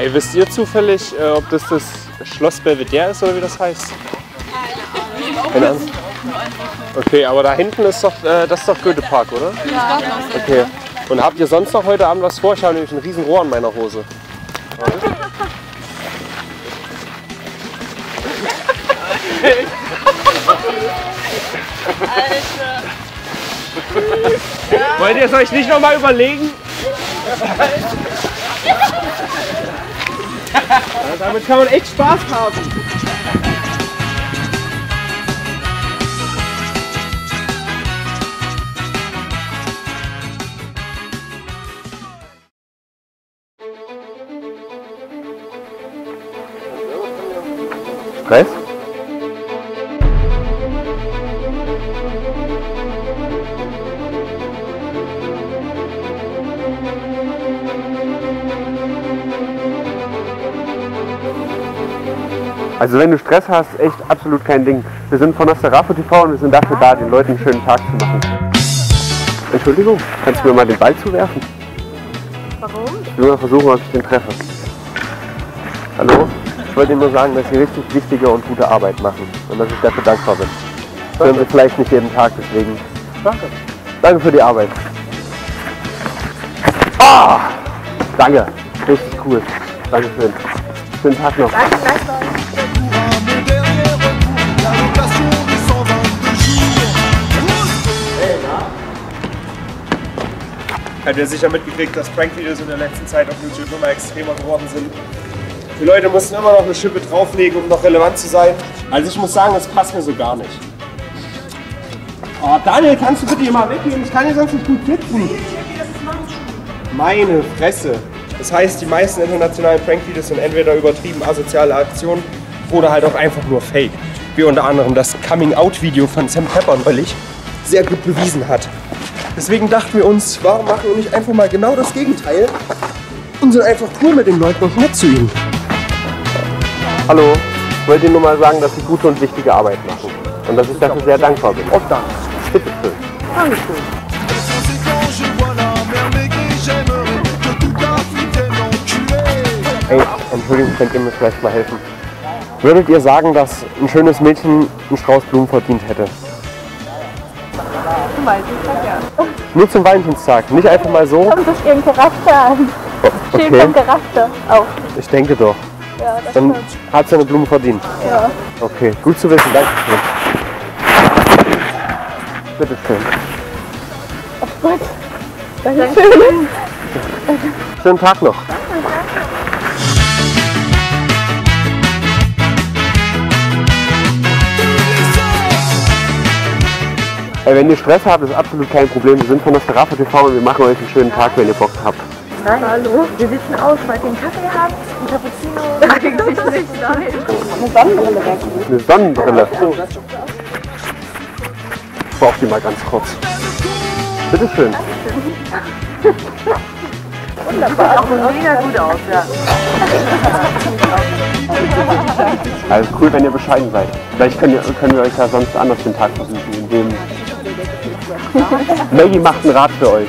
Ey, wisst ihr zufällig, äh, ob das das Schloss Belvedere ist oder wie das heißt? Keine Ahnung. Okay, aber da hinten ist doch, äh, das ist doch Goethe-Park, oder? Ja. Okay. Und habt ihr sonst noch heute Abend was vor? Ich habe nämlich ein riesen Rohr an meiner Hose. Alter. Wollt ihr es euch nicht nochmal überlegen? Damit kann man echt Spaß haben. Stress? Also wenn du Stress hast, echt absolut kein Ding. Wir sind von Asterafo TV und wir sind dafür da, den Leuten einen schönen Tag zu machen. Entschuldigung, kannst du mir mal den Ball zuwerfen? Warum? Ich will mal versuchen, ob ich den treffe. Hallo? Ich wollte nur sagen, dass Sie richtig wichtige und gute Arbeit machen und dass ich dafür dankbar bin. Das hören Sie vielleicht nicht jeden Tag, deswegen. Danke. Danke für die Arbeit. Ah! Danke. Richtig cool. Dankeschön. Schönen Tag noch. Danke, gleichfalls. Habt ihr sicher mitgekriegt, dass Prank-Videos in der letzten Zeit auf YouTube immer extremer geworden sind. Die Leute mussten immer noch eine Schippe drauflegen, um noch relevant zu sein. Also ich muss sagen, das passt mir so gar nicht. Oh, Daniel, kannst du bitte hier mal weggehen? Ich kann hier sonst nicht gut sitzen. Meine Fresse. Das heißt, die meisten internationalen Prank-Videos sind entweder übertrieben asoziale Aktionen oder halt auch einfach nur Fake. Wie unter anderem das Coming-Out-Video von Sam Pepper neulich sehr gut bewiesen hat. Deswegen dachten wir uns, warum machen wir nicht einfach mal genau das Gegenteil und sind einfach cool mit den Leuten und nett zu ihnen. Hallo, ich wollte Ihnen nur mal sagen, dass Sie gute und wichtige Arbeit machen und dass ich dafür sehr dankbar bin. Oh, danke. Bitte schön. Enculer. Ey, Entschuldigung, könnt ihr mir vielleicht mal helfen? Würdet ihr sagen, dass ein schönes Mädchen einen Strauß Blumen verdient hätte? Zum Valentinstag, ja. Nur zum Valentinstag, nicht einfach mal so? Kommt durch ihren Charakter an. Steht Okay, vom Charakter auch. ich denke doch. Ja, das Dann stimmt. hat sie eine Blume verdient. Ja. Okay, gut zu wissen, danke schön. Bitte schön. Gut. Dankeschön. Schönen Tag noch. Ey, wenn ihr Stress habt, ist absolut kein Problem. Wir sind von der Strafe TV und wir machen euch einen schönen Tag, wenn ihr Bock habt. Nein, hallo. Wir sitzen aus, wollt ihr einen Kaffee habt? Ein Cappuccino? Eigentlich nicht, nein. Eine Sonnenbrille weg. Eine Sonnenbrille. Ich brauche die mal ganz kurz. Bitte schön. Wunderbar. Auch mega gut aus, ja. Also cool, wenn ihr bescheiden seid. Vielleicht können, können wir euch ja sonst anders den Tag versuchen. Indem Maggie macht ein Rad für euch.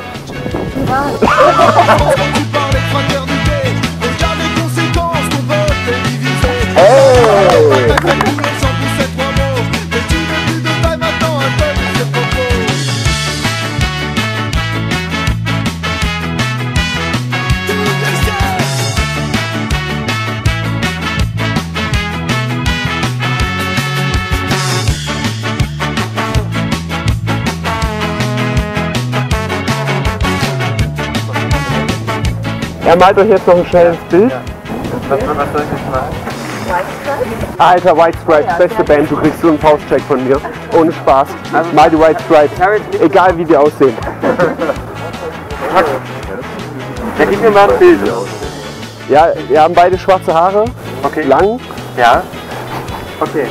Tu Er malt euch jetzt noch ein schnelles Bild. Was, was soll ich jetzt machen? Alter, White Stripes, beste Band, du kriegst so einen Faustcheck von mir. Ohne Spaß. Mal die White Stripes. Egal wie die aussehen. Ja, gib mir mal ein Bild. Ja, wir haben beide schwarze Haare. Okay. Lang. Ja? Okay.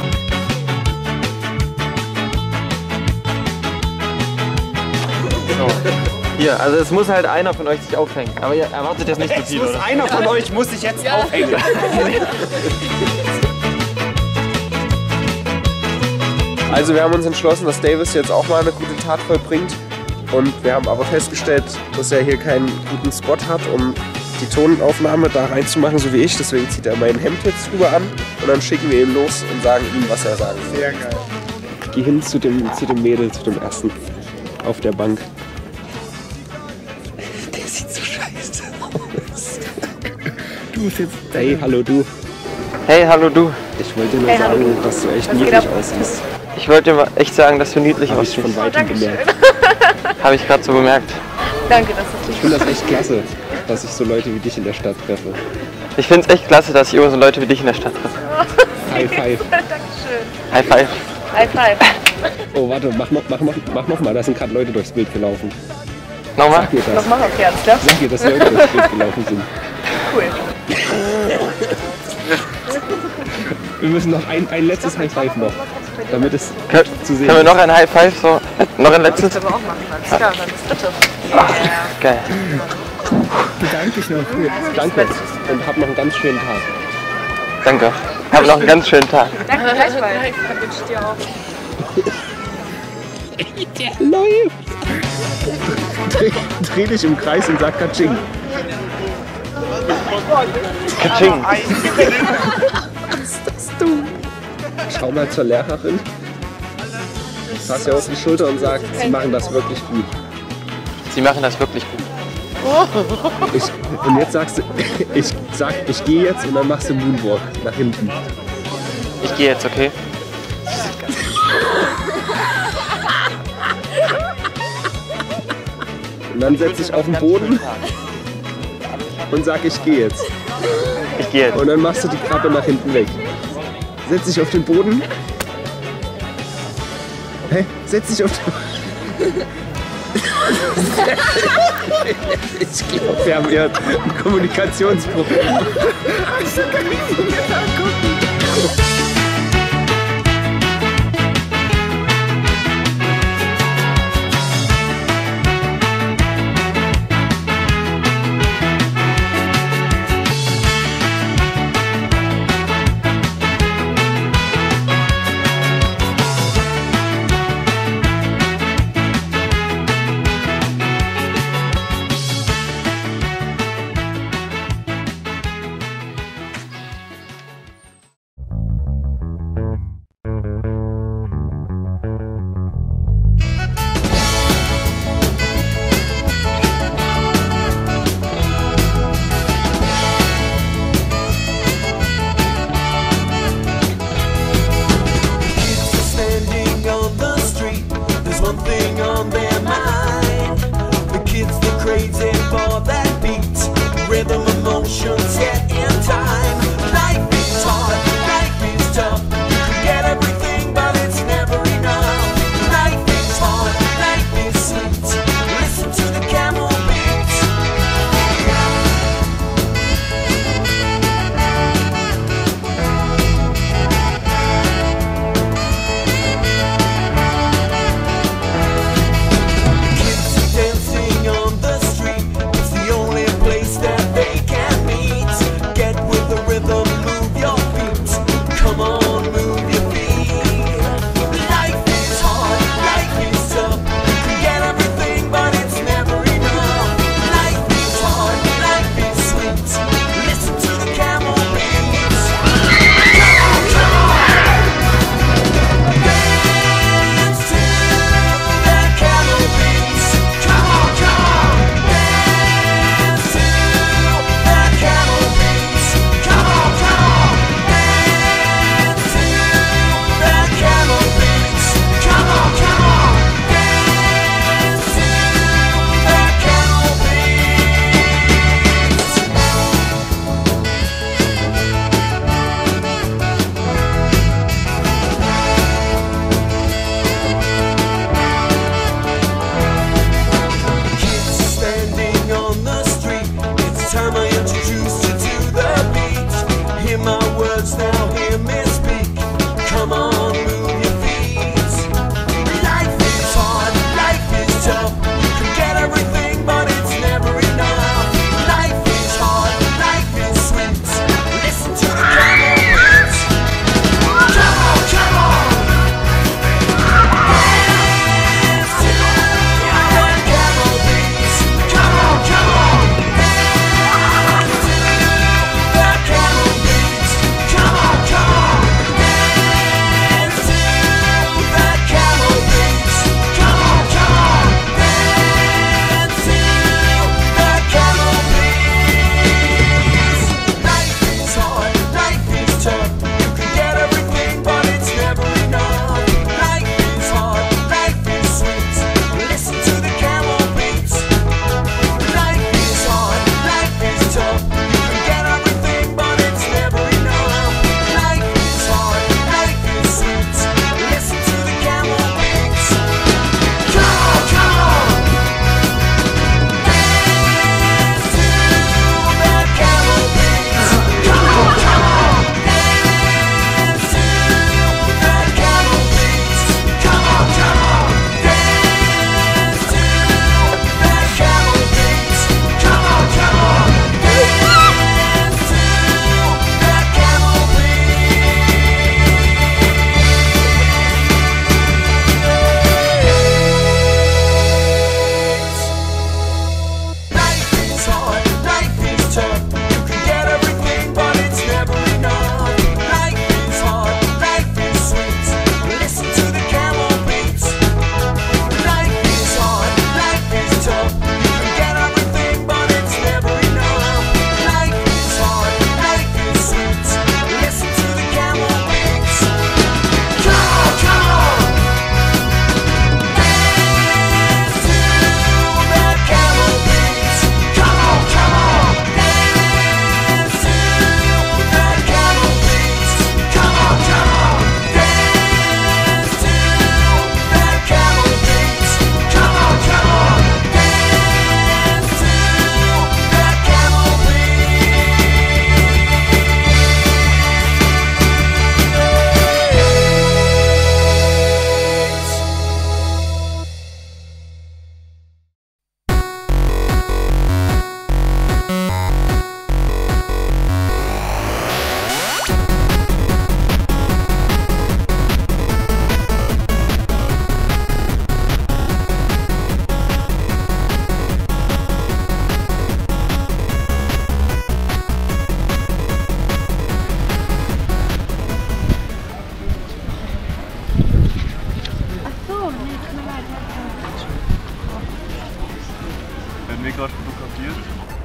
Hier, also es muss halt einer von euch sich aufhängen. Aber ihr erwartet jetzt nicht zu viel, oder? Einer von euch muss sich jetzt aufhängen. Also wir haben uns entschlossen, dass Davis jetzt auch mal eine gute Tat vollbringt. Und wir haben aber festgestellt, dass er hier keinen guten Spot hat, um die Tonaufnahme da reinzumachen, so wie ich. Deswegen zieht er mein Hemd jetzt drüber an und dann schicken wir ihn los und sagen ihm, was er sagen will. Sehr geil. Geh hin zu dem, zu dem Mädel, zu dem ersten auf der Bank. Du jetzt. Hey, hallo du. Hey, hallo du. Ich wollte dir nur Hey, hallo, sagen, du. dass du echt Was niedlich aussiehst. Ich wollte dir mal echt sagen, dass du niedlich Habe ich aussiehst. von weitem gemerkt. Habe ich gerade so bemerkt. Danke, dass du Ich finde das echt klasse, dass ich so Leute wie dich in der Stadt treffe. Ich finde es echt klasse, dass ich immer so Leute wie dich in der Stadt treffe. High five. Dankeschön. High five. High five. Oh, warte, mach noch, mach noch, mach noch mal. Da sind gerade Leute durchs Bild gelaufen. Nochmal? Sag mir das. Nochmal auf Herz, ja? Sag dir, dass Leute durchs Bild gelaufen sind. Cool. Wir müssen noch ein, ein letztes High Five noch, damit es Kön zu sehen können wir noch ein High Five? So, noch ein letztes? Können wir auch machen. Alles klar, dann das dritte. Geil. Bedanke ich noch. Danke und hab noch einen ganz schönen Tag. Danke. Hab noch einen ganz schönen Tag. Danke, gleichfalls. Wünsche ich dir auch. Der läuft! Dreh, dreh dich im Kreis und sag Katsching. Katsching. Schau mal zur Lehrerin. Fass ihr auf die Schulter und sag, sie machen das wirklich gut. Sie machen das wirklich gut. Ich, und jetzt sagst du, ich sag, ich gehe jetzt und dann machst du Moonwalk nach hinten. Ich gehe jetzt, okay? Und dann setz dich auf den Boden und sag, ich gehe jetzt. Ich gehe jetzt. Und dann machst du die Krabbe nach hinten weg. Setz dich auf den Boden. Hä? Setz dich auf den Ich glaube, wir haben hier ein Kommunikationsproblem.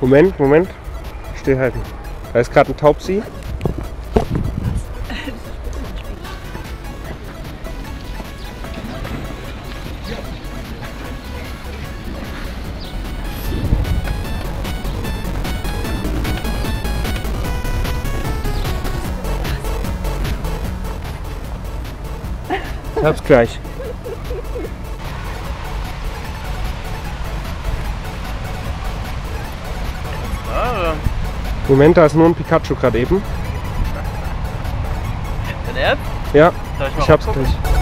Moment, Moment. Stillhalten. Da ist gerade ein Taubsi. Ich hab's gleich. Moment, da ist nur ein Pikachu gerade eben. Dein Ernst? Ja, ich hab's gleich.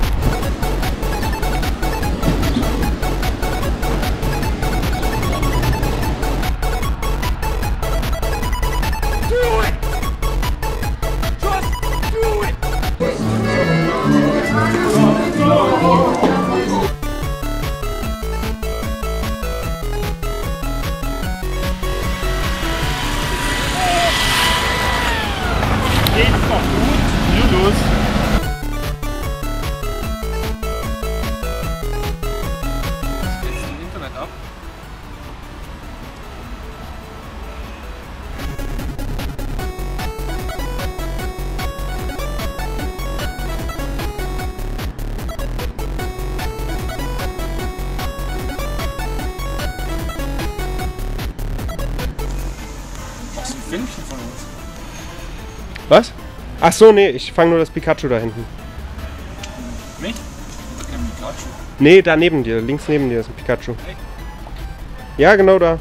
Was? Ach so, nee, ich fange nur das Pikachu da hinten. Mich? Kein Pikachu. Nee, da neben dir, links neben dir ist ein Pikachu. Ja, genau da.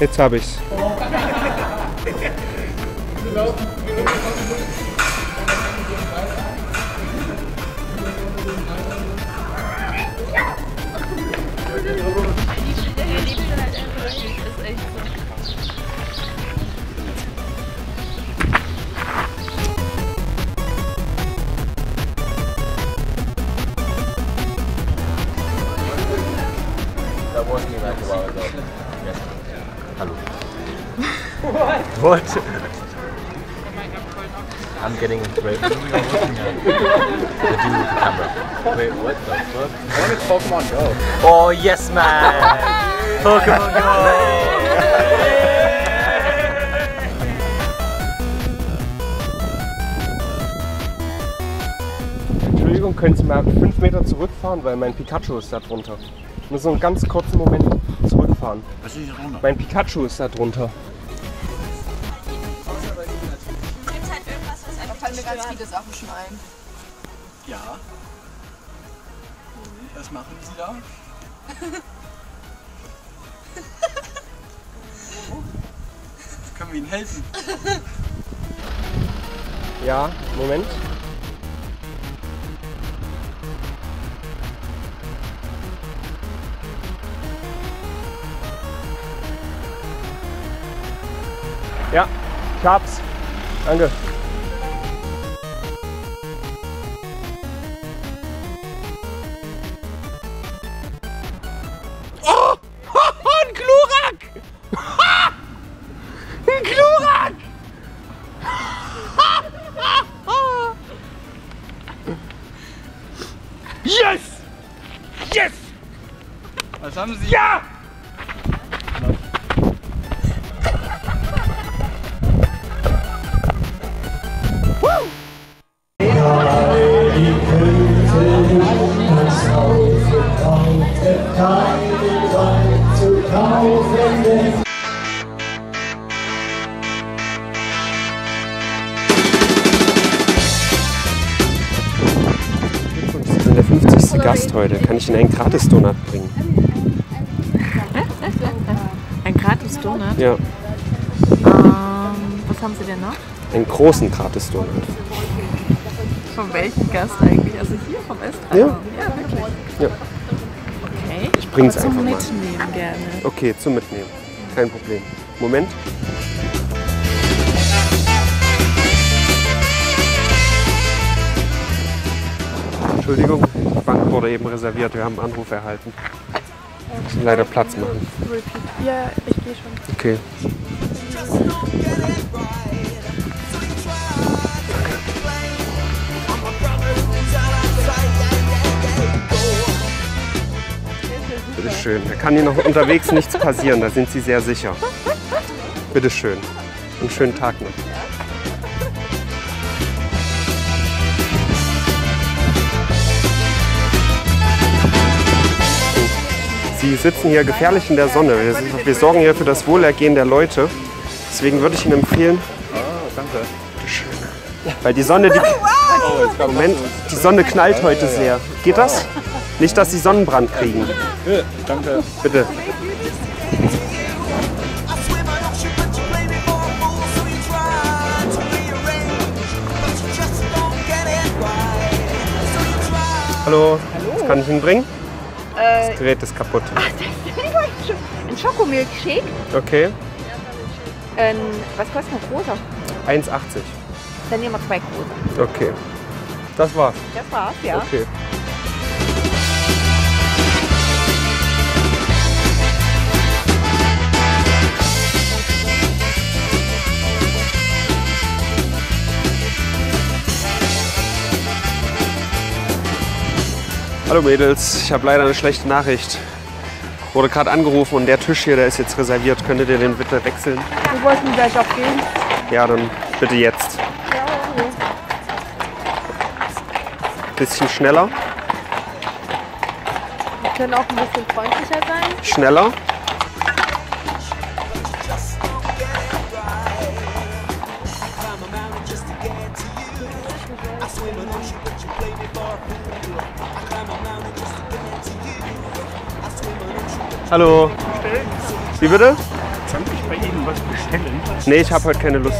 Jetzt habe ich's. What? I'm getting great. the dude with the camera. Wait, what the fuck? When did Pokemon go? Oh yes, man! Pokemon Go! Entschuldigung, können Sie mal fünf Meter zurückfahren, weil mein Pikachu ist da drunter. Nur so einen ganz kurzen Moment zurückfahren. Was ist hier runter? Mein Pikachu ist da drunter. Schon ein. Ja. Was machen Sie da? Können wir Ihnen helfen? Ja, Moment. Ja, ich hab's. Danke. 50. Gast heute. Kann ich Ihnen einen Gratis-Donut bringen? Ein gratis Donut. Ja, Ähm, was haben Sie denn noch? einen großen Gratis-Donut. Von welchem Gast eigentlich? Also hier vom S3? Ja. Ja, wirklich. Ja. Okay. Ich bring's Aber zum einfach mal. Mitnehmen gerne. Okay, zum Mitnehmen. Kein Problem. Moment. Entschuldigung, die Bank wurde eben reserviert. Wir haben einen Anruf erhalten. Müssen leider Platz machen. Ja, ich gehe schon. Okay. Bitteschön. Da kann Ihnen noch unterwegs nichts passieren, da sind Sie sehr sicher. Bitteschön. Einen schönen Tag noch. Sie sitzen hier gefährlich in der Sonne. Wir, wir sorgen hier für das Wohlergehen der Leute. Deswegen würde ich Ihnen empfehlen, Oh, danke. weil die Sonne, die, Moment, die Sonne knallt heute sehr. Geht das? Nicht, dass Sie Sonnenbrand kriegen. Ja, danke. Bitte. Hallo. Was kann ich Ihnen bringen? Äh, Das Gerät ist kaputt. ein Schokomilkshake. Okay. Ein, was kostet ein großer? 1,80. Dann nehmen wir zwei große. Okay. Das war's. Das war's, ja. Okay. Hallo Mädels, ich habe leider eine schlechte Nachricht. Wurde gerade angerufen und der Tisch hier, der ist jetzt reserviert. Könntet ihr den bitte wechseln? Wir wollten gleich auch gehen. Ja, dann bitte jetzt. Bisschen schneller, Wir können auch ein bisschen freundlicher sein. schneller. Hallo. Wie bitte? Kann ich bei Ihnen was bestellen? Nee, ich habe heute keine Lust.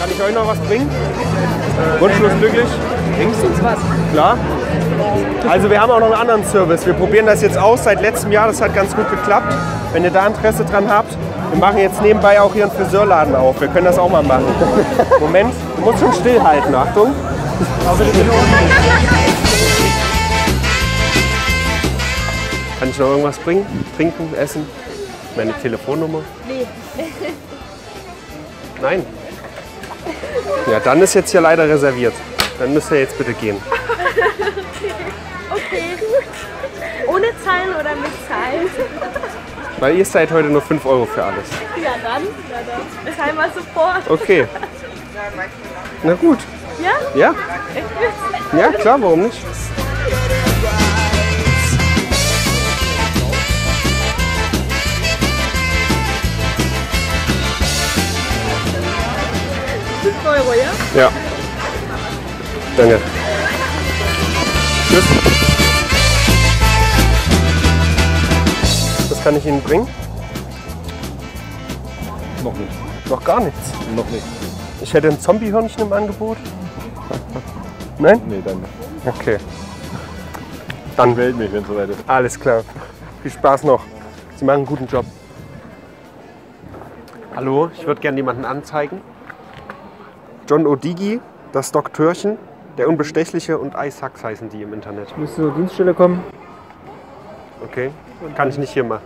Kann ich euch noch was bringen? Wunschlos glücklich? Bringst du uns was? Klar. Also wir haben auch noch einen anderen Service. Wir probieren das jetzt aus seit letztem Jahr. Das hat ganz gut geklappt. Wenn ihr da Interesse dran habt, wir machen jetzt nebenbei auch hier einen Friseurladen auf. Wir können das auch mal machen. Moment, du musst schon stillhalten. Achtung. Kann ich noch irgendwas bringen? Trinken, essen? Meine Telefonnummer? Nee. Nein? Ja, dann ist jetzt hier leider reserviert. Dann müsst ihr jetzt bitte gehen. Okay, Ohne Zahlen oder mit Zahlen? Weil ihr seid heute nur 5 Euro für alles. Ja dann, ja dann. Wir sofort. Okay. Na gut. Ja? Ja? Ja, klar, warum nicht? Euro, ja? Ja. Danke. Tschüss. Kann ich Ihnen bringen? Noch nicht. Noch gar nichts. Noch nicht. Ich hätte ein Zombiehörnchen im Angebot. Nein? Nee, dann Okay. Dann meld mich, wenn es soweit ist. Alles klar. Viel Spaß noch. Sie machen einen guten Job. Hallo, ich würde gerne jemanden anzeigen. John O'Digi, das Doktörchen, der Unbestechliche und Isaacs heißen die im Internet. Müsste zur Dienststelle kommen. Okay, kann ich nicht hier machen.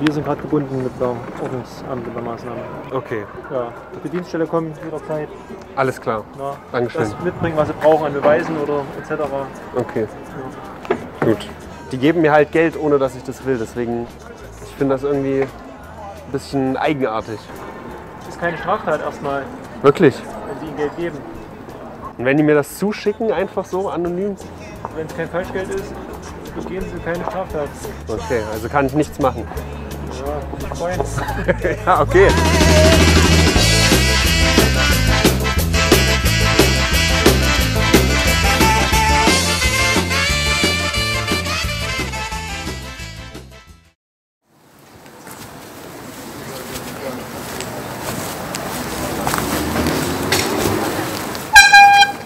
Wir sind gerade gebunden mit der Ordnungsamt und der Maßnahme. Okay, Ja, die Dienststelle kommen jederzeit. alles klar. Ja, Dankeschön. das mitbringen, was sie brauchen an Beweisen oder etc. Okay, gut. Die geben mir halt Geld, ohne dass ich das will. Deswegen, ich finde das irgendwie ein bisschen eigenartig. Das ist keine Straftat erstmal, Wirklich. wenn sie ihnen Geld geben. Und wenn die mir das zuschicken, einfach so anonym? Wenn es kein Falschgeld ist, begehen sie keine Straftat. Okay, also kann ich nichts machen. Ja. Ja, okay.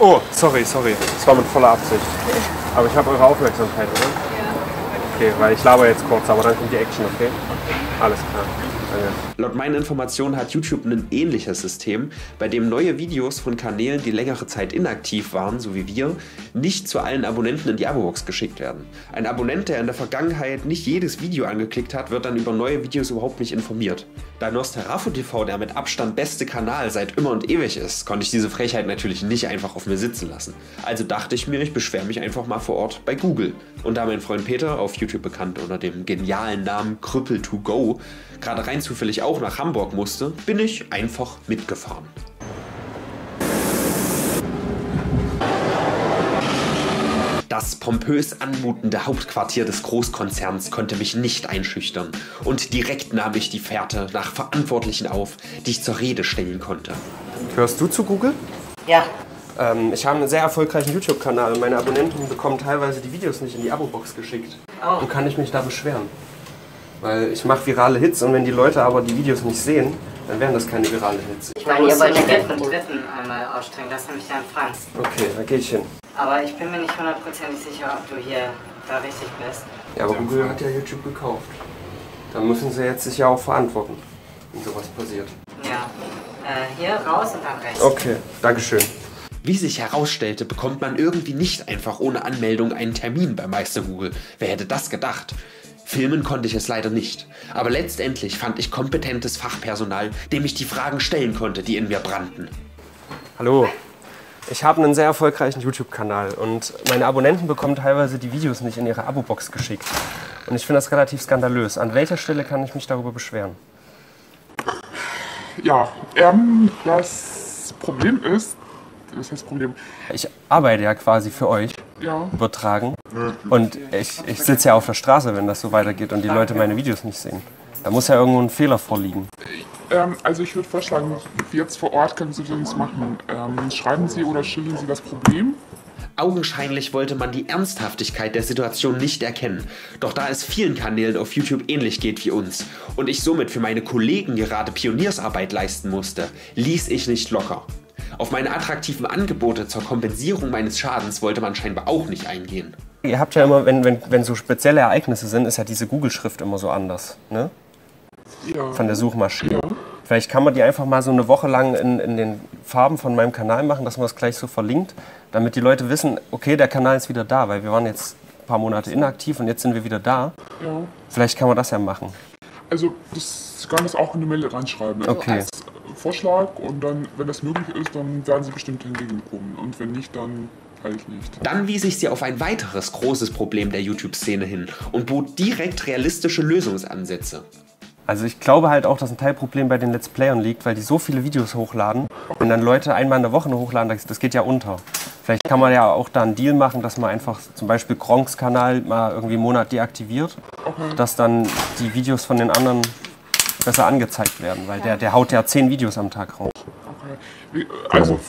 Oh, sorry, sorry. Das war mit voller Absicht. Aber ich habe eure Aufmerksamkeit, oder? Ja. Okay, weil ich laber jetzt kurz, aber dann kommt die Action, okay? Alles klar. Laut meinen Informationen hat YouTube ein ähnliches System, bei dem neue Videos von Kanälen, die längere Zeit inaktiv waren, so wie wir, nicht zu allen Abonnenten in die Abo-Box geschickt werden. Ein Abonnent, der in der Vergangenheit nicht jedes Video angeklickt hat, wird dann über neue Videos überhaupt nicht informiert. Da Nosteraffo TV der mit Abstand beste Kanal seit immer und ewig ist, konnte ich diese Frechheit natürlich nicht einfach auf mir sitzen lassen. Also dachte ich mir, ich beschwere mich einfach mal vor Ort bei Google. Und da mein Freund Peter, auf YouTube bekannt unter dem genialen Namen Krüppel2Go, gerade rein zufällig auch nach Hamburg musste, bin ich einfach mitgefahren. Das pompös anmutende Hauptquartier des Großkonzerns konnte mich nicht einschüchtern und direkt nahm ich die Fährte nach Verantwortlichen auf, die ich zur Rede stellen konnte. Hörst du zu Google? Ja. Ähm, ich habe einen sehr erfolgreichen YouTube-Kanal und meine Abonnenten bekommen teilweise die Videos nicht in die Abo-Box geschickt. Oh. Und kann ich mich da beschweren? Weil ich mache virale Hits und wenn die Leute aber die Videos nicht sehen, dann wären das keine virale Hits. Ich meine, ihr wollt den dritten, dritten einmal ausstrengen. Das ist nämlich Jan Franz. Okay, da gehe ich hin. Aber ich bin mir nicht hundertprozentig sicher, ob du hier da richtig bist. Ja, aber Google hat ja YouTube gekauft. Dann müssen sie jetzt sich ja auch verantworten, wenn sowas passiert. Ja. Äh, hier raus und dann rechts. Okay, Dankeschön. Wie sich herausstellte, bekommt man irgendwie nicht einfach ohne Anmeldung einen Termin bei Meister Google. Wer hätte das gedacht? Filmen konnte ich es leider nicht. Aber letztendlich fand ich kompetentes Fachpersonal, dem ich die Fragen stellen konnte, die in mir brannten. Hallo. Ich habe einen sehr erfolgreichen YouTube-Kanal und meine Abonnenten bekommen teilweise die Videos nicht in ihre Abo-Box geschickt. Und ich finde das relativ skandalös. An welcher Stelle kann ich mich darüber beschweren? Ja, ähm, das Problem ist, was heißt Problem? Ich arbeite ja quasi für euch, Ja. übertragen. Und ich, ich sitze ja auf der Straße, wenn das so weitergeht und die Leute meine Videos nicht sehen. Da muss ja irgendwo ein Fehler vorliegen. Ähm, also ich würde vorschlagen, jetzt vor Ort können Sie das machen. Ähm, schreiben Sie oder schildern Sie das Problem. Augenscheinlich wollte man die Ernsthaftigkeit der Situation nicht erkennen. Doch da es vielen Kanälen auf YouTube ähnlich geht wie uns und ich somit für meine Kollegen gerade Pioniersarbeit leisten musste, ließ ich nicht locker. Auf meine attraktiven Angebote zur Kompensierung meines Schadens wollte man scheinbar auch nicht eingehen. Ihr habt ja immer, wenn, wenn, wenn so spezielle Ereignisse sind, ist ja diese Google-Schrift immer so anders. Ne? Ja. Von der Suchmaschine. Vielleicht kann man die einfach mal so eine Woche lang in, in den Farben von meinem Kanal machen, dass man das gleich so verlinkt, damit die Leute wissen, okay, der Kanal ist wieder da, weil wir waren jetzt ein paar Monate inaktiv und jetzt sind wir wieder da. Ja. Vielleicht kann man das ja machen. Also das, können das auch in eine Mail reinschreiben. Okay. Als Vorschlag und dann, wenn das möglich ist, dann werden Sie bestimmt entgegenkommen. Und wenn nicht, dann halt nicht. Dann wies ich sie auf ein weiteres großes Problem der YouTube-Szene hin und bot direkt realistische Lösungsansätze. Also ich glaube halt auch, dass ein Teilproblem bei den Let's Playern liegt, weil die so viele Videos hochladen und dann Leute einmal in der Woche hochladen, das, das geht ja unter. Vielleicht kann man ja auch da einen Deal machen, dass man einfach zum Beispiel Gronks Kanal mal irgendwie einen Monat deaktiviert, dass dann die Videos von den anderen besser angezeigt werden, weil der, der haut ja zehn Videos am Tag raus. Okay. Also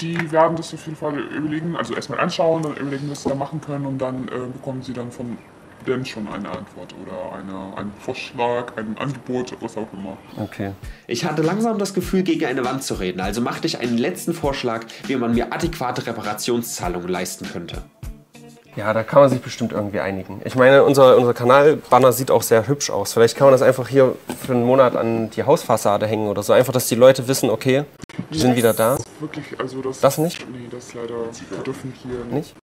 die werden das auf jeden Fall überlegen, also erstmal anschauen, dann überlegen, was sie da machen können und dann äh, bekommen sie dann von dem schon eine Antwort oder eine, einen Vorschlag, ein Angebot, was auch immer. Okay. Ich hatte langsam das Gefühl, gegen eine Wand zu reden, also machte ich einen letzten Vorschlag, wie man mir adäquate Reparationszahlungen leisten könnte. Ja, da kann man sich bestimmt irgendwie einigen. Ich meine, unser, unser Kanalbanner sieht auch sehr hübsch aus. Vielleicht kann man das einfach hier für einen Monat an die Hausfassade hängen oder so. Einfach, dass die Leute wissen, okay, wir sind wieder da. Wirklich, also das. Das nicht? Nee, das leider. Wir dürfen hier Nicht?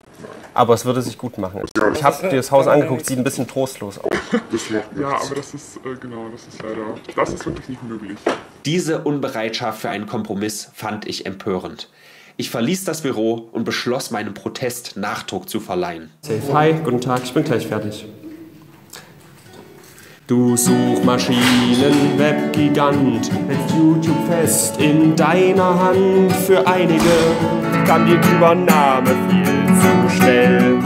Aber es würde sich gut machen. Ich habe dir das Haus angeguckt, sieht ein bisschen trostlos aus. Ja, aber das ist, äh, genau, das ist leider. Das ist wirklich nicht möglich. Diese Unbereitschaft für einen Kompromiss fand ich empörend. Ich verließ das Büro und beschloss, meinem Protest Nachdruck zu verleihen. Safe. Hi, guten Tag, ich bin gleich fertig. Du Suchmaschinen-Webgigant, hältst YouTube fest in deiner Hand. Für einige kam die Übernahme viel zu schnell.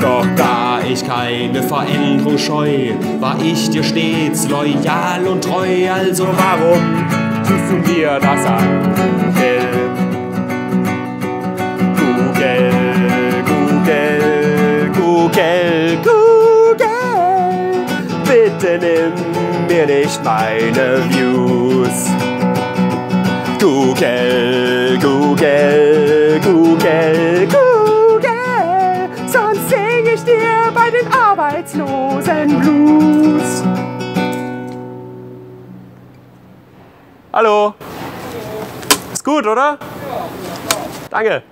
Doch da ich keine Veränderung scheu, war ich dir stets loyal und treu. Also warum du mir das an? Google, Google, Google, Google, bitte nimm mir nicht meine Views. Google, Google, Google, Google, sonst sing ich dir bei den Arbeitslosen Blues. Hallo. Ist gut, oder? Danke.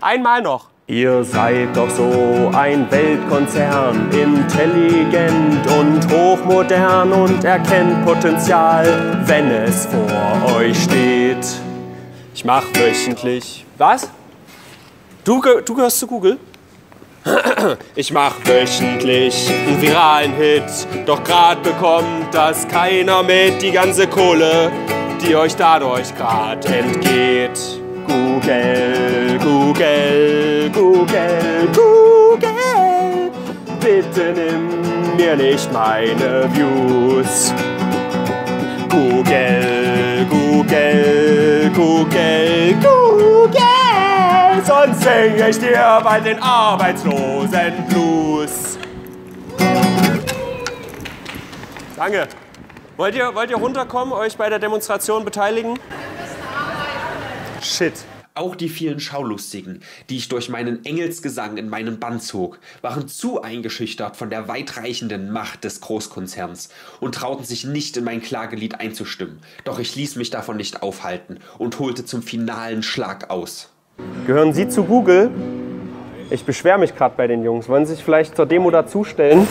Einmal noch. Ihr seid doch so ein Weltkonzern, intelligent und hochmodern und erkennt Potenzial, wenn es vor euch steht. Ich mach wöchentlich. Was? Du, du gehörst zu Google? Ich mach wöchentlich einen viralen Hit, doch grad bekommt das keiner mit. Die ganze Kohle, die euch dadurch grad entgeht. Google, Google, Google, Google. Bitte nimm mir nicht meine Views. Google, Google, Google, Google. Sonst sing ich dir bald den Arbeitslosen Blues. Danke. Wollt ihr, wollt ihr runterkommen, euch bei der Demonstration beteiligen? Shit. Auch die vielen Schaulustigen, die ich durch meinen Engelsgesang in meinen Bann zog, waren zu eingeschüchtert von der weitreichenden Macht des Großkonzerns und trauten sich nicht in mein Klagelied einzustimmen. Doch ich ließ mich davon nicht aufhalten und holte zum finalen Schlag aus. Gehören Sie zu Google? Ich beschwere mich gerade bei den Jungs. Wollen Sie sich vielleicht zur Demo dazustellen?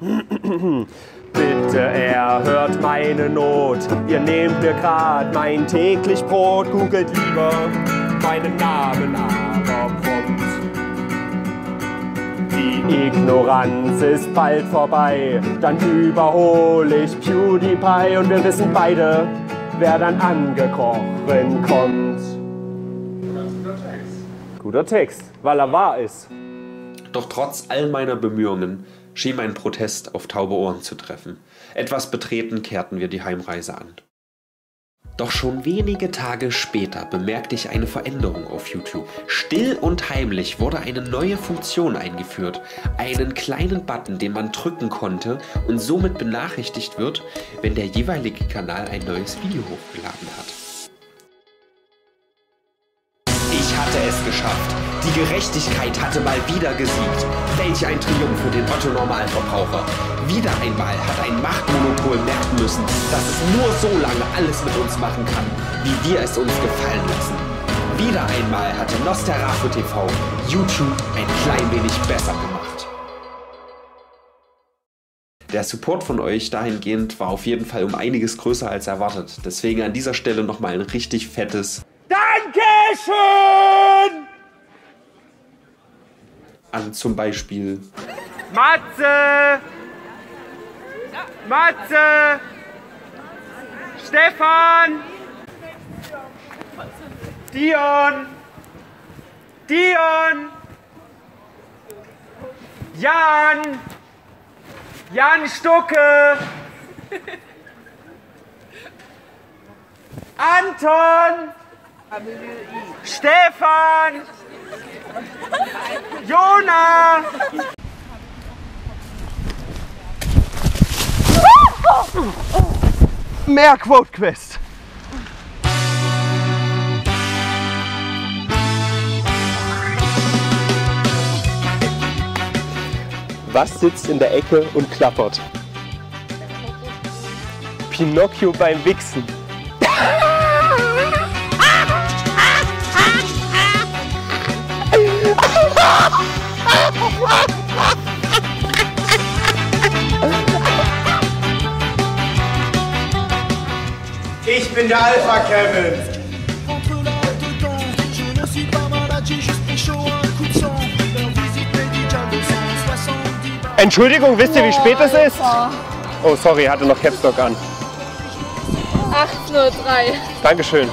Bitte erhört meine Not. Ihr nehmt mir grad mein täglich Brot. Googelt lieber meinen Namen, aber prompt. Die Ignoranz ist bald vorbei. Dann überhole ich PewDiePie und wir wissen beide, wer dann angekrochen kommt. Guter Text, weil er wahr ist. Doch trotz all meiner Bemühungen schien mein Protest auf taube Ohren zu treffen. Etwas betreten kehrten wir die Heimreise an. Doch schon wenige Tage später bemerkte ich eine Veränderung auf YouTube. Still und heimlich wurde eine neue Funktion eingeführt. Einen kleinen Button, den man drücken konnte und somit benachrichtigt wird, wenn der jeweilige Kanal ein neues Video hochgeladen hat. Hatte es geschafft. Die Gerechtigkeit hatte mal wieder gesiegt. Welch ein Triumph für den Otto Normalverbraucher. Wieder einmal hat ein Machtmonopol merken müssen, dass es nur so lange alles mit uns machen kann, wie wir es uns gefallen lassen. Wieder einmal hatte Nosterato TV YouTube ein klein wenig besser gemacht. Der Support von euch dahingehend war auf jeden Fall um einiges größer als erwartet. Deswegen an dieser Stelle nochmal ein richtig fettes Dankeschön! an zum Beispiel Matze! Matze! Stefan! Dion! Dion! Jan! Jan Stucke! Anton! Stefan! Jona! Mehr Quote Quest. Was sitzt in der Ecke und klappert? Pinocchio beim Wichsen. Visite médicale de 170 balles. Entschuldigung, wisst ihr, wie spät es ist? Oh, sorry, hatte noch Caps Lock an. 8.03 Dankeschön.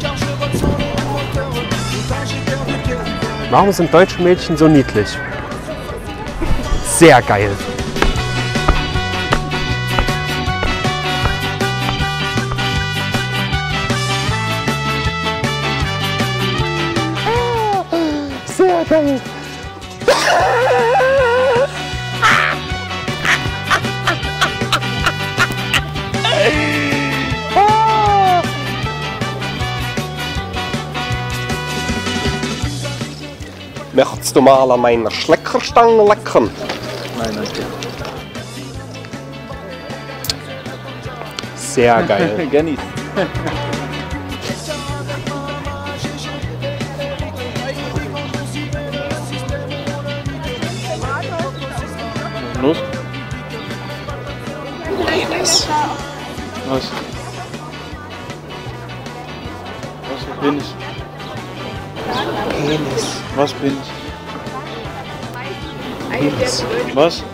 Car je vote sans le moteur. Autant j'ai perdu quelques Warum sind deutsche Mädchen so niedlich? Sehr geil. Sehr geil. Möchtest du mal an meiner Schleckerstange lecken? Sehr geil. Genieß. Los. Was? Was bin ich? Was bin ich? Was?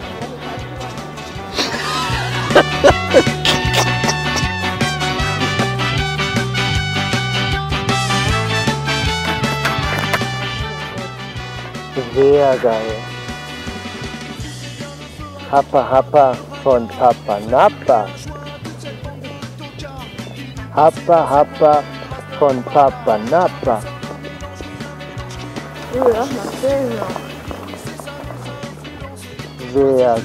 Hapa hapa von Papa Napa. Hapa hapa von Papa Napa. Vea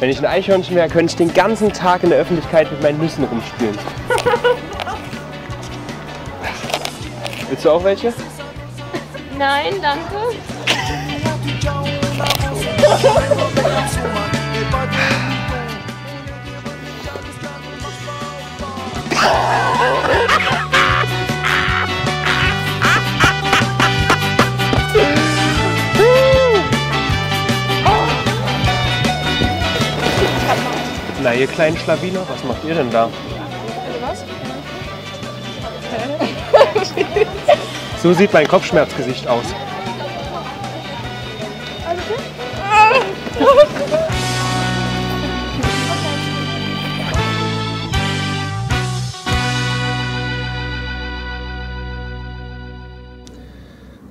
Wenn ich ein Eichhörnchen wäre, könnte ich den ganzen Tag in der Öffentlichkeit mit meinen Nüssen rumspielen. Willst du auch welche? Nein, danke. Na, ihr kleinen Schlawiner, was macht ihr denn da? So sieht mein Kopfschmerzgesicht aus.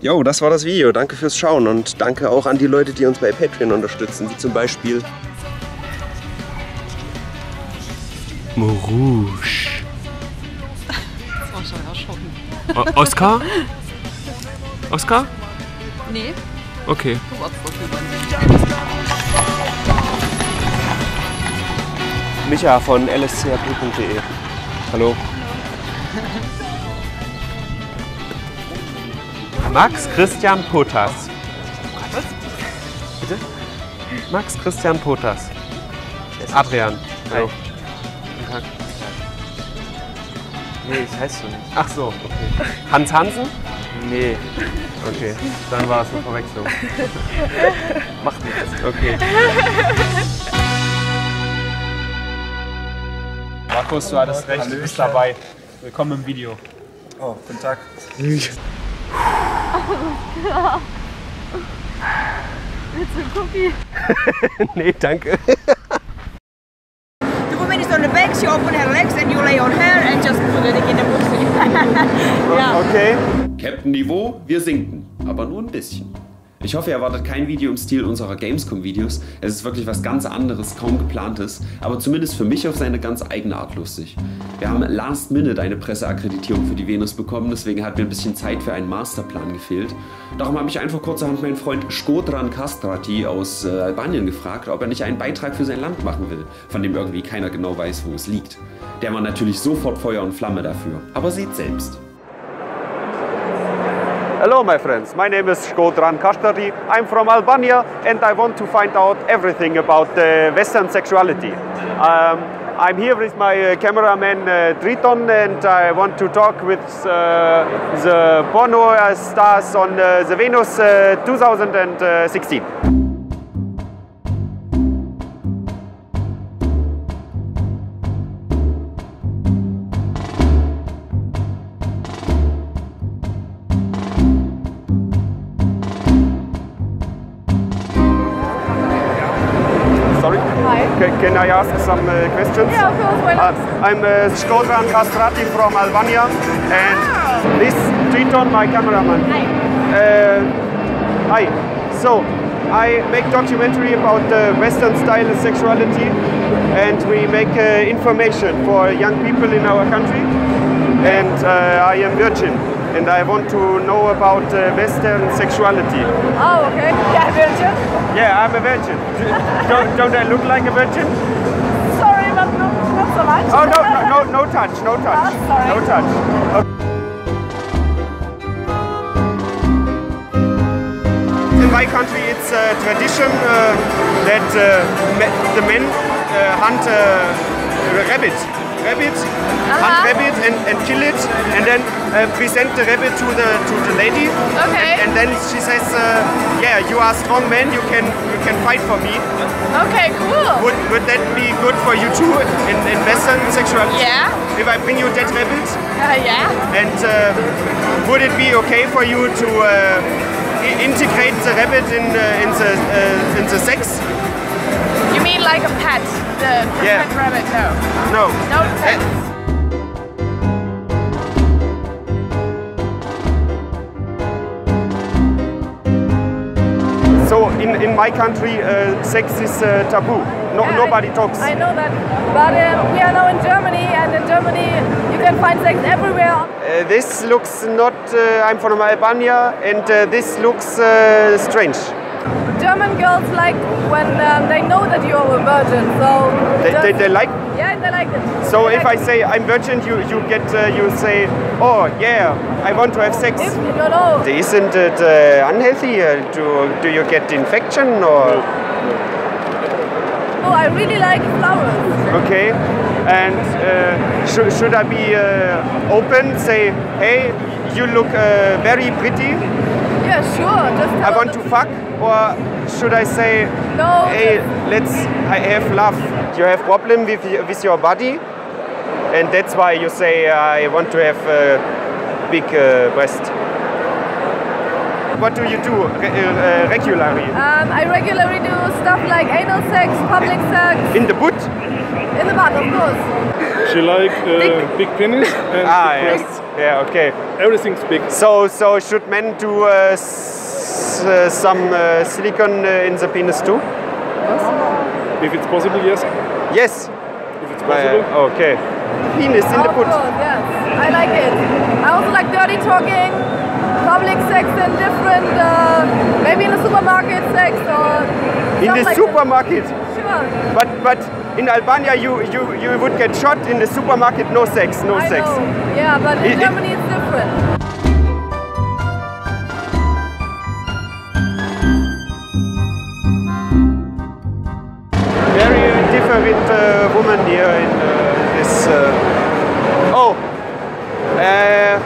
Jo, das war das Video. Danke fürs Schauen und danke auch an die Leute, die uns bei Patreon unterstützen, wie zum Beispiel Morouge. Das war schon erschrocken. O Oscar? Oscar? Nee, Okay. Micha von lscap.de. Hallo. Max Christian Potas. Was? Bitte? Max Christian Potas. Adrian. Hallo. Nee, ich heiße so nicht. Ach so, okay. Hans Hansen? Nee, Okay, dann war es eine Verwechslung. macht nichts. Okay. Markus, du hattest recht, du bist dabei. Willkommen im Video. Oh, guten Tag. Willst du einen Cookie? nee, danke. Two minutes on the back, she open her legs and you lay on her and just it in the pussy. yeah. Okay. Captain Niveau, wir sinken, aber nur ein bisschen. Ich hoffe, ihr erwartet kein Video im Stil unserer Gamescom-Videos. Es ist wirklich was ganz anderes, kaum geplantes, aber zumindest für mich auf seine ganz eigene Art lustig. Wir haben last minute eine Presseakkreditierung für die Venus bekommen, deswegen hat mir ein bisschen Zeit für einen Masterplan gefehlt. Darum habe ich einfach kurzerhand meinen Freund Skodran Kastrati aus äh, Albanien gefragt, ob er nicht einen Beitrag für sein Land machen will, von dem irgendwie keiner genau weiß, wo es liegt. Der war natürlich sofort Feuer und Flamme dafür. Aber seht selbst. Hello, my friends. My name is Shkodran Kashtari. I'm from Albania and I want to find out everything about uh, Western sexuality. Um, I'm here with my uh, cameraman uh, Triton and I want to talk with uh, the porno uh, stars on uh, the Venus uh, 2016. Ask some uh, questions? Yeah, of course, why not? Uh, I'm uh, Shkodran Kastrati from Albania and this Triton, my cameraman. Hi. Uh, hi. So, I make documentary about the Western style of sexuality, and we make uh, information for young people in our country. And uh, I am virgin, and I want to know about uh, Western sexuality. Oh, okay. Yeah, virgin. Yeah, I'm a virgin. don't, don't I look like a virgin? Sorry, but no, not so much. Oh no, no, no, no touch, no touch, Oh, sorry. no touch. Okay. In my country, it's a tradition uh, that uh, me- the men uh, hunt uh, a rabbit. Rabbit, hunt rabbit and, and kill it, and then uh, present the rabbit to the to the lady. Okay. And, and then she says, uh, "Yeah, you are a strong man. You can you can fight for me." Okay, cool. Would, would that be good for you too in, in Western sexuality? Yeah. If I bring you that rabbit? Uh, yeah. And uh, would it be okay for you to uh, i- integrate the rabbit in, uh, in, the, uh, in the sex? You mean like a pet? The, the Yeah. pet rabbit? No. No. No So in, in my country, uh, sex is uh, taboo. No, nobody talks. I know that. But uh, we are now in Germany, and in Germany you can find sex everywhere. Uh, this looks not. Uh, I'm from Albania, and uh, this looks uh, strange. German girls like when um, they know that you are a virgin. So They, they, they like. Yeah, they like it. So They if like I say I'm virgin, you you get uh, you say, oh yeah, I want to have sex. it. you know, Isn't it uh, unhealthy? Uh, do do you get infection or? oh, I really like flowers. Okay. And uh, should, should I be uh, open? Say, hey, you look uh, very pretty. Yeah, sure. Just I want to fuck. Or should I say, No, hey, let's I have love. You have problem with with your body, and that's why you say I want to have uh, big uh, breast. What do you do re- uh, regularly? Um, I regularly do stuff like anal sex, public sex, In the butt? in the butt, of course. She like uh, big penis and Ah, big yes. Yeah, okay. Everything's big. So, so should men do uh, s- uh, some uh, silicone uh, in the penis too? If it's possible, yes. Yes. If it's possible. Uh, okay. Penis in the of butt. course, yes. I like it. I also like dirty talking, public sex in different, uh, maybe in the supermarket sex or In the like supermarket. That. But but in Albania you, you, you would get shot in the supermarket. No sex, no I sex. know. Yeah, but in It- it- Germany it's different. Very different uh, woman here in uh, this. Uh, oh, uh,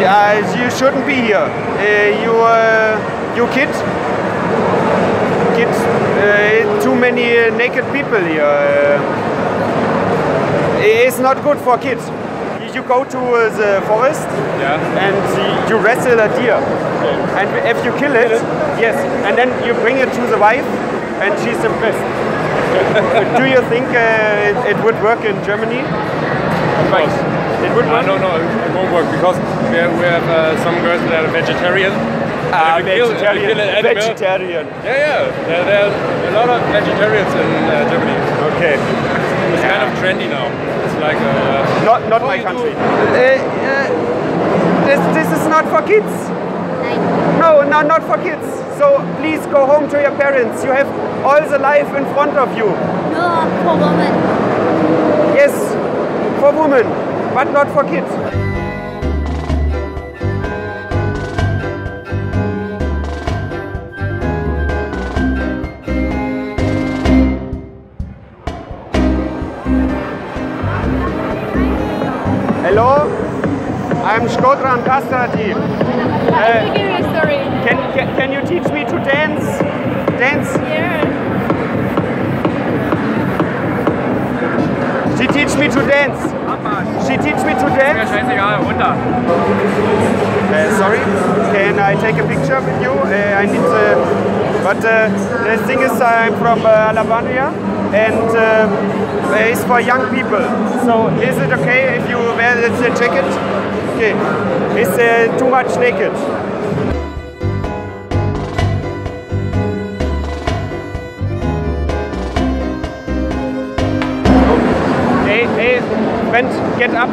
yeah, you shouldn't be here. Uh, you uh, you kid. Kid. Uh, too many uh, naked people here. Uh, it's not good for kids. You- go to uh, the forest and you wrestle a deer. And if you kill it, yes, and then you bring it to the wife and she's impressed. Do you think uh, it, it would work in Germany? Right. It would work? no, no, it won't work because we have, we have uh, some girls that are vegetarian. Ah, And if you kill- if you vegetarian. kill an vegetarian. Yeah, yeah. There, there are a lot of vegetarians in uh, Germany. Okay. It's kind of trendy now. It's like uh, Not, not my country. Uh, uh, this, this is not for kids. No, no, not for kids. So please go home to your parents. You have all the life in front of you. No, for women. Yes, for women, but not for kids. Hello, I'm Shkodran Kastrati. Uh, can, can, can you teach me to dance? Dance? Yeah. She teach me to dance. She teach me to dance. Uh, sorry, can I take a picture with you? Uh, I need uh, but uh, the thing is I'm from uh, Albania and uh, it's for young people. So is it okay if you wear the the jacket? Okay, it's uh, too much naked. Get up.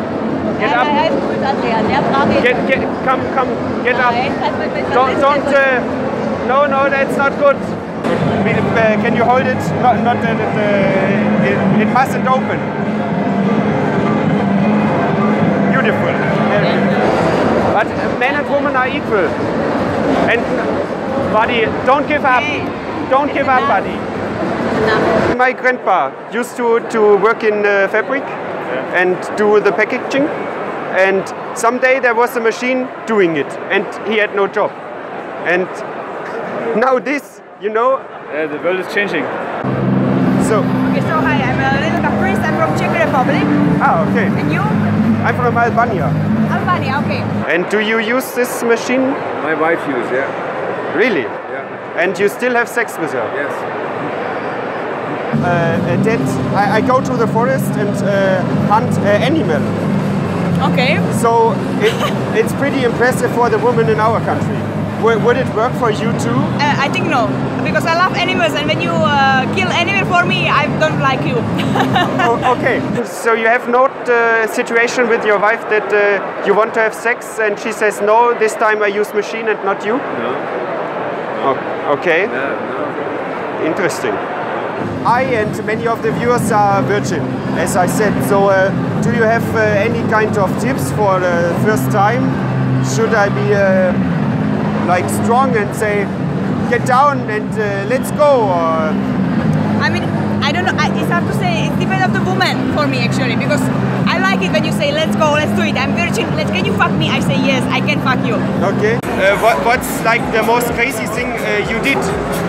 Get up. Ja, ist gut, Adrian. Der braucht. Get, get, come, come, get up. Nein, kann man besser Don't, don't, uh, no, no, that's not good. Uh, can you hold it? Not, not that it, uh, it, it mustn't open. Beautiful. But uh, men and women are equal. And buddy, don't give up. Don't give up, buddy. My grandpa used to, to work in uh, fabric and do the packaging. And someday there was a machine doing it, and he had no job. And now this, you know. Yeah, the world is changing. So. Okay, so hi, I'm uh, Lena Kapris, I'm from Czech Republic. Ah, okay. And you? I'm from Albania. Albania, okay. And do you use this machine? My wife uses, yeah. Really? Yeah. And you still have sex with her? Yes. Uh, uh, that I, I go to the forest and uh, hunt uh, animal. Okay. So it, it's pretty impressive for the women in our country. W- would it work for you too? Uh, I think no, because I love animals, and when you uh, kill animal for me, I don't like you. oh, okay. So you have no uh, situation with your wife that uh, you want to have sex and she says no. This time I use machine and not you. No. O- okay. no. Interesting. I and many of the viewers are virgin, as I said. So, uh, do you have uh, any kind of tips for the first time? Should I be uh, like strong and say, get down and uh, let's go? Or I mean, I don't know. I, it's hard to say. It depends on the woman for me actually, because I like it when you say, "Let's go, let's do it." I'm virgin. Let's can you fuck me? I say yes. I can fuck you. okay. Uh, what, what's like the most crazy thing uh, you did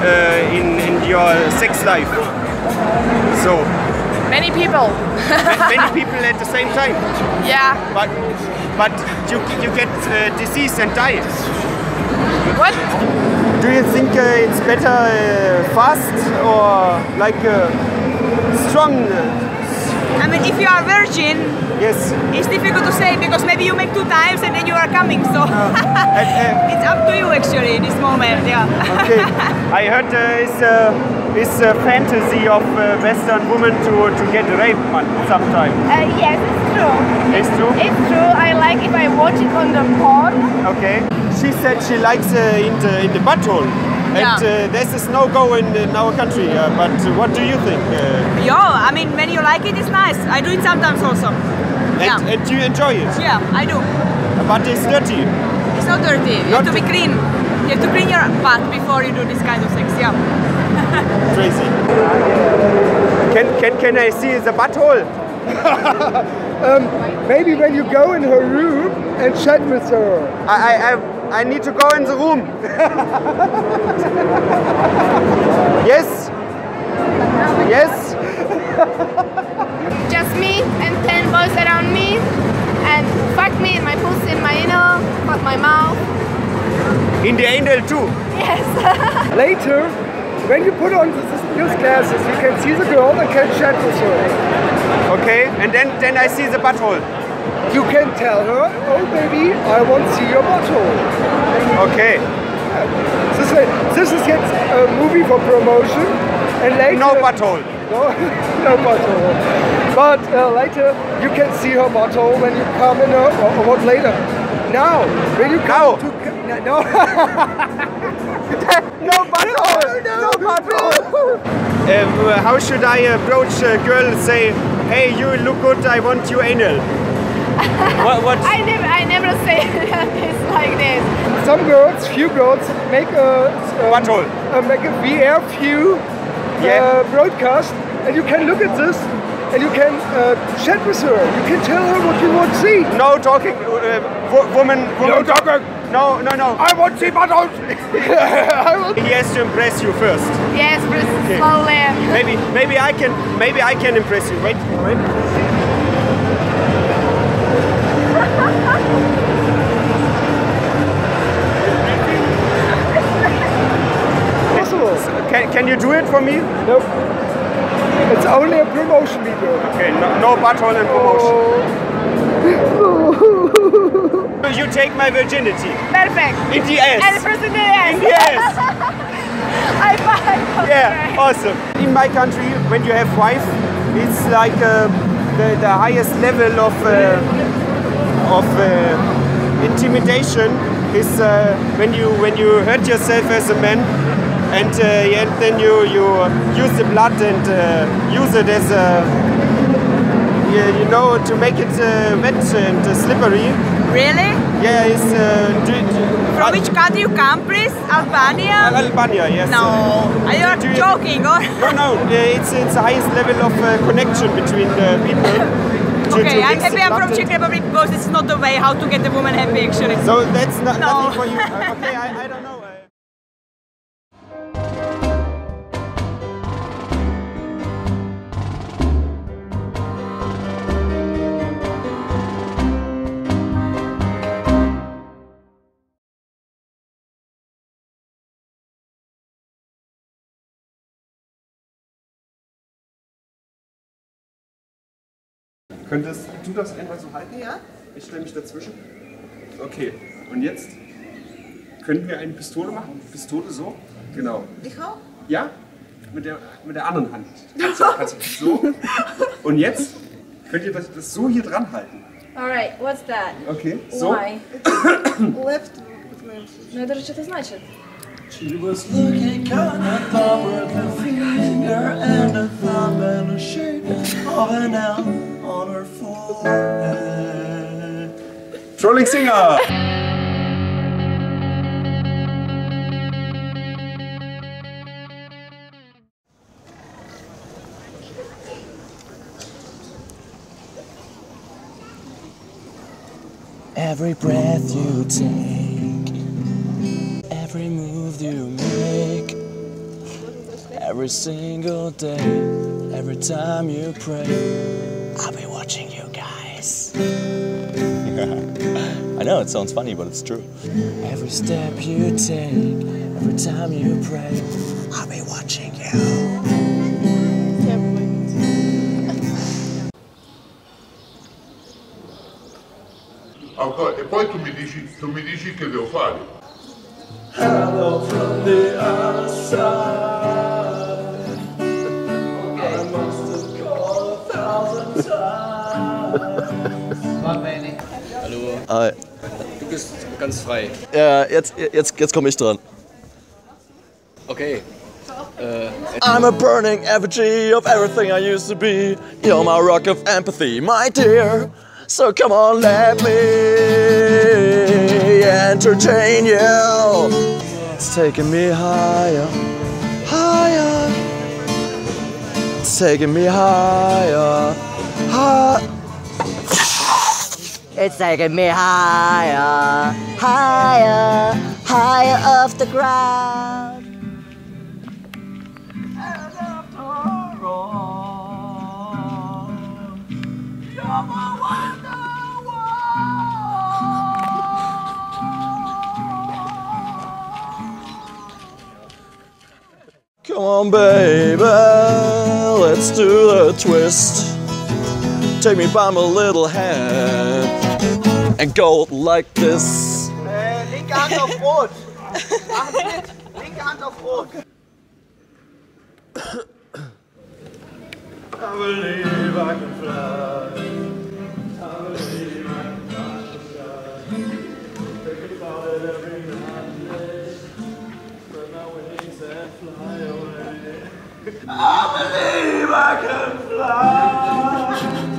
uh, in in your sex life? So Many people. many people at the same time. Yeah. But but you you get uh, disease and die. What? Do you think uh, it's better uh, fast or like uh, strong? I mean, if you are virgin, Yes. it's difficult to say because maybe you make two times and then you are coming. So it's up to you actually this moment. Yeah. Okay. I heard uh, it's a it's a fantasy of uh, Western women to to get raped one- sometime. Uh, yes, it's true. It's true. It's true. I like if I watch it on the porn. Okay. She said she likes uh, in the in the butthole. And Yeah. uh, this is no go in, in our country. Uh, but uh, what do you think? Uh, Yo, I mean, when you like it, it's nice. I do it sometimes also. and, Yeah. and you enjoy it? Yeah, I do. But it's dirty. It's not dirty. You have to be clean. You have to clean your butt before you do this kind of sex. Yeah. Crazy. Can, can, can I see the butthole? um, maybe when you go in her room and chat with her. I, I, I, I need to go in the room. yes? Yes? Just me and 10 boys around me. And fuck me in my pussy, in my anal, fuck my mouth. In the anal too? Yes. Later, when you put on these these glasses, you can see the girl and can chat with her. Okay, and then, then I see the butthole. You can tell her, oh baby, I want to see your butthole. Okay. This is, this is jetzt a movie for promotion. And later, No butthole. No, no butthole. But uh, later, you can see her butthole when you come in her, or, or what later. Now, when you come to... No. no butthole! No, butthole! Uh, how should I approach a girl and say, hey, you look good, I want you anal? what, what? I never, I never say this like this. Some girls, few girls, make a um, uh, make a VR view uh, broadcast, and you can look at this, and you can uh, chat with her. You can tell her what you want to see. No talking, uh, woman, woman. No talking. No, no, no. I want to see buttholes. He has to impress you first. Yes, but Okay. slowly. Maybe, maybe I can, maybe I can impress you. Wait, wait. Possible. Can, can you do it for me? Nope. It's only a promotion video. Okay, no, no butthole in promotion. You take my virginity. Perfect. In the ass. And first in the ass. In the ass. High five. Yeah, awesome. In my country, when you have wife, it's like uh, the, the highest level of uh, of uh, intimidation is uh, when you when you hurt yourself as a man and, uh, and then you you use the blood and uh, use it as a you, you know to make it uh, wet and uh, slippery. Really? Yeah, it's uh, do, do, From which country you come, please? Albania? Albania, yes. No, are you do joking or? No, no, it's it's the highest level of uh, connection between people. Okay, I'm happy I'm from Czech Republic because it's not the way how to get a woman happy actually. So that's not, No. nothing for you. Okay, I, I don't know. Könntest du das einmal so halten? Ja. Ich stelle mich dazwischen. Okay, und jetzt können wir eine Pistole machen. Pistole so. Genau. Ich auch? Ja? Mit der, mit der anderen Hand. Kannst du, kannst du so. Und jetzt könnt ihr das, das so hier dran halten. Alright, what's that? Okay, so. Why? Left. Ну это же что-то значит. She was looking kinda dumb with a finger and a thumb and a shape of an L on her forehead. Trolling Singer! Every breath you take, every move you make, every single day, every time you pray, I'll be watching you guys. I know it sounds funny, but it's true. Every step you take, every time you pray, I'll be watching you. Ancora- E poi tu mi dici, tu mi dici che devo fare. Hello from the other Hallo. Hi. Du bist ganz frei. Ja, jetzt, jetzt, jetzt komme ich dran. Okay. Äh, I'm a burning effigy of everything I used to be. You're my rock of empathy, my dear. So come on, let me entertain you. It's taking me higher, higher. It's taking me higher, higher. It's taking me higher, higher, higher off the ground. Come on, baby, let's do the twist. Take me by my little hand and go like this. Linke Hand auf Rot. Linke Hand auf Rot. I believe I can fly. Believe I can fly. I believe I can fly.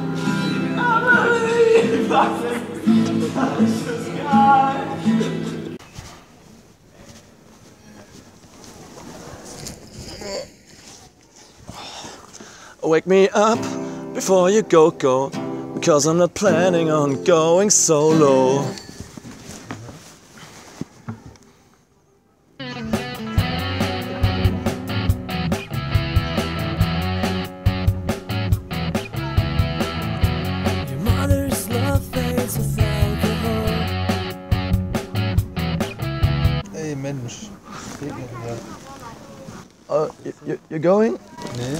Wake me up before you go, go. Because I'm not planning on going solo. Going? Nee.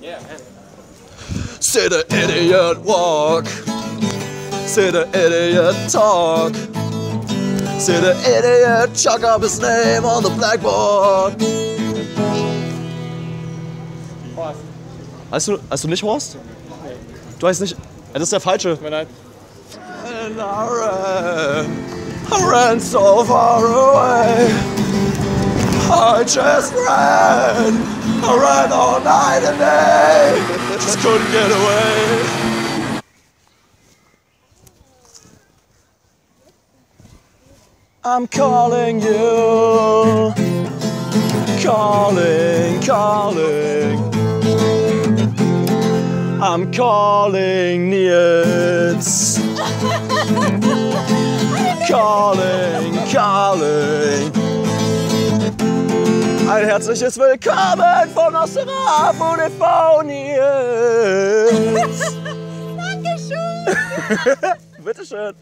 yeah, man. See the idiot walk. See the idiot talk. See the idiot chalk up his name on the blackboard. Horst. Heißt du, heißt du nicht Horst? Du heißt nicht. Das ist der falsche. Tut mir leid. Ran, so far away. I just ran, I ran all night and day. Just couldn't get away. I'm calling you, calling, calling. I'm calling Nils. calling, calling. Ein herzliches Willkommen von Vodafone Nils. Dankeschön. Bitteschön.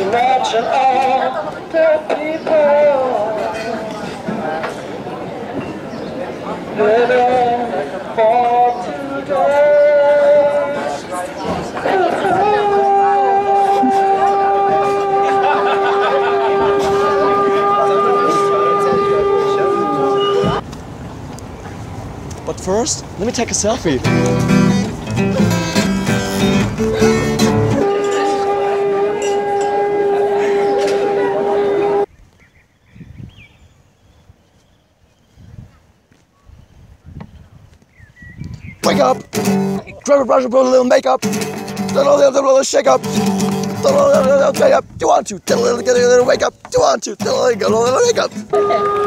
Imagine all the people living for But first, let me take a selfie. Wake up! Grab a brush and put a little makeup. Do a little, little shake up. Do a little, little shake up. Do you want to? Little, a little wake up. Do you want to? Little, a little wake up.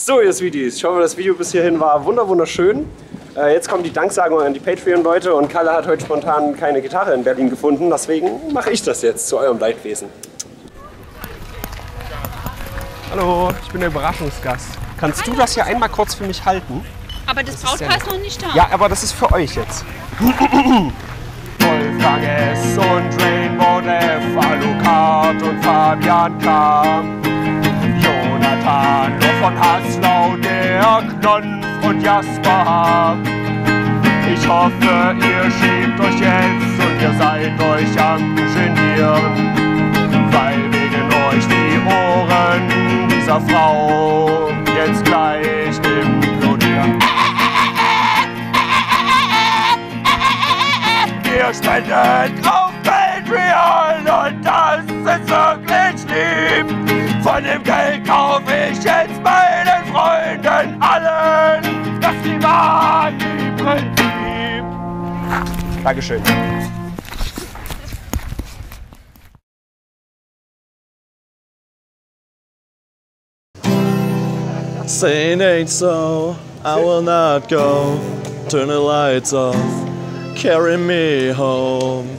So, ihr Sweeties, ich hoffe, das Video bis hierhin war wunder wunderschön. Äh, jetzt kommen die Danksagungen an die Patreon-Leute und Kalle hat heute spontan keine Gitarre in Berlin gefunden, deswegen mache ich das jetzt zu eurem Leidwesen. Hallo, ich bin der Überraschungsgast. Kannst du das hier einmal kurz für mich halten? Aber das, ist Brautpaar ja ist noch nicht da. Ja, aber das ist für euch jetzt. Wolfgang S. und Rainbow F, Alucard und Fabian K. Loh von Haslau, der Knonf und Jasper. Ich hoffe, ihr schiebt euch jetzt und ihr seid euch am Genieren, weil wegen euch die Ohren dieser Frau jetzt gleich implodieren. Ihr spendet auf Patreon und das ist wirklich lieb. Von dem Geld kaufe ich jetzt meinen Freunden allen das Klimani-Prinzip. Dankeschön. Saying ain't so, I will not go. Turn the lights off, carry me home.